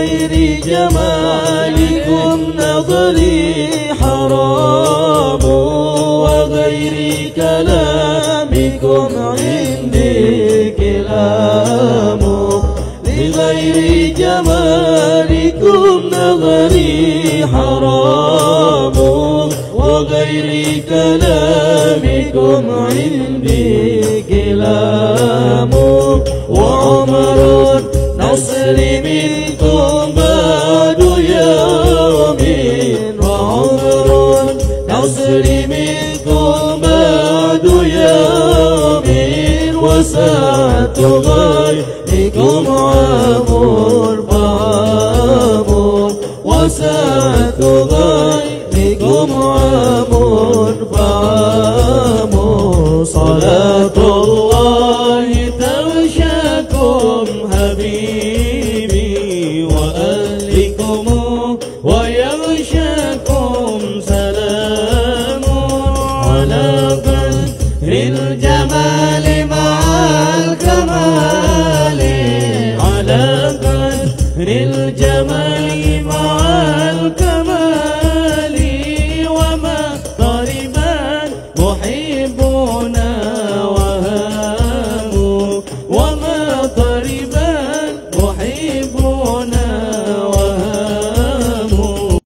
لغير جمالكم نظري حرام وغير كلامكم عندي كلام لغير جمالكم نظري حرام وغير كلامكم عندي كلام وعمر نصر منكم وساعة غيركم عمر فعمر وساعة غيركم عمر فعمر صلاة الله تغشاكم حبيبي وأهلكم ويغشاكم سلام. على قدر الجمال الجمال مع الكمال وما قريبا محيطا